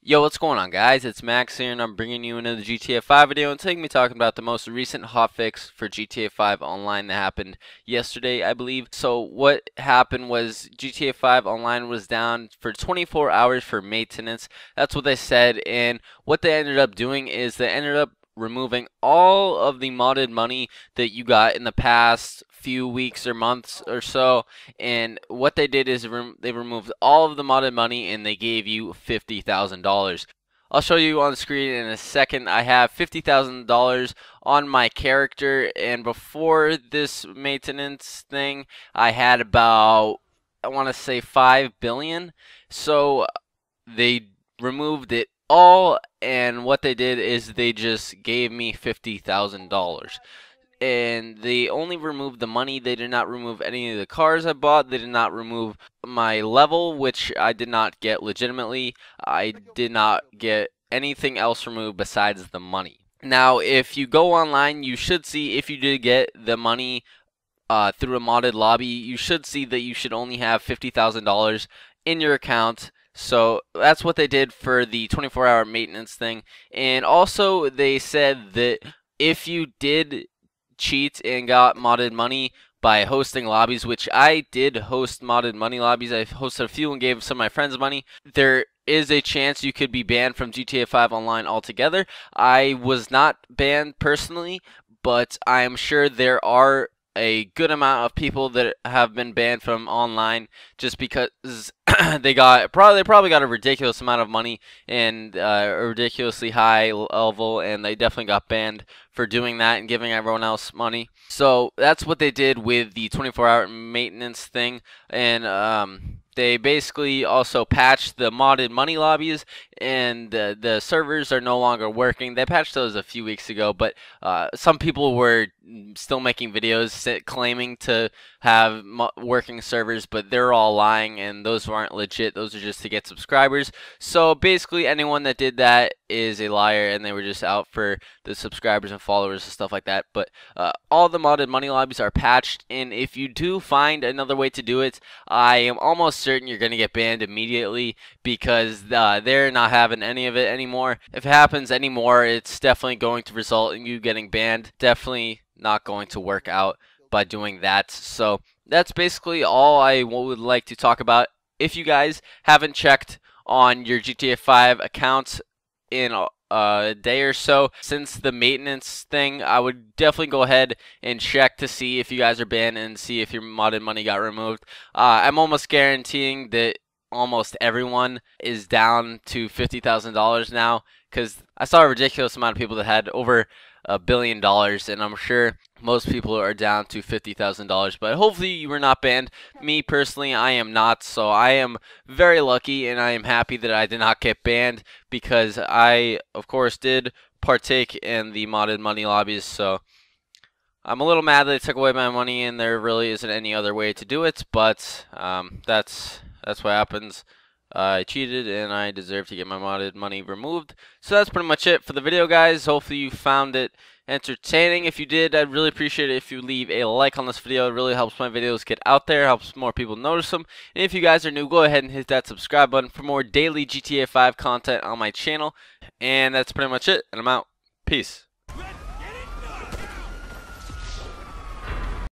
Yo, what's going on guys? It's Max here and I'm bringing you another GTA 5 video and today I'm talking about the most recent hotfix for GTA 5 Online that happened yesterday, I believe. So what happened was GTA 5 Online was down for 24 hours for maintenance. That's what they said and what they ended up doing is they ended up removing all of the modded money that you got in the past few weeks or months or so. And what they did is rem they removed all of the modded money and they gave you $50,000 I'll show you on screen in a second. I have $50,000 on my character. And before this maintenance thing I had about I want to say 5 billion. So they removed it all and what they did is they just gave me $50,000 and they only removed the money. They did not remove any of the cars I bought. They did not remove my level, which I did not get legitimately. I did not get anything else removed besides the money. Now, if you go online, you should see if you did get the money uh, through a modded lobby, you should see that you should only have $50,000 in your account so that's what they did for the 24 hour maintenance thing. And also, they said that if you did cheat and got modded money by hosting lobbies, which I did host modded money lobbies, I hosted a few and gave some of my friends money, there is a chance you could be banned from GTA 5 Online altogether. I was not banned personally, but I am sure there are a good amount of people that have been banned from online just because they got probably they probably got a ridiculous amount of money and uh, a ridiculously high level, and they definitely got banned for doing that and giving everyone else money. So that's what they did with the 24-hour maintenance thing, and um, they basically also patched the modded money lobbies, and the, the servers are no longer working. They patched those a few weeks ago, but uh, some people were still making videos claiming to have working servers, but they're all lying, and those aren't legit. Those are just to get subscribers. So basically, anyone that did that is a liar, and they were just out for the subscribers and followers and stuff like that. But uh, all the modded money lobbies are patched, and if you do find another way to do it, I am almost certain you're going to get banned immediately because uh, they're not having any of it anymore. If it happens anymore, it's definitely going to result in you getting banned. Definitely not going to work out by doing that. So that's basically all I would like to talk about. If you guys haven't checked on your GTA 5 accounts in a day or so since the maintenance thing, I would definitely go ahead and check to see if you guys are banned and see if your modded money got removed. Uh, I'm almost guaranteeing that almost everyone is down to $50,000 now because I saw a ridiculous amount of people that had over a billion dollars, and I'm sure most people are down to $50,000. But hopefully you were not banned. Me personally, I am not, so I am very lucky, and I am happy that I did not get banned because I, of course, did partake in the modded money lobbies. So I'm a little mad that they took away my money, and there really isn't any other way to do it. But um, that's that's what happens. I cheated and I deserve to get my modded money removed. So that's pretty much it for the video, guys. Hopefully you found it entertaining. If you did, I'd really appreciate it if you leave a like on this video. It really helps my videos get out there, helps more people notice them. And if you guys are new, go ahead and hit that subscribe button for more daily GTA 5 content on my channel. And that's pretty much it, and I'm out. Peace.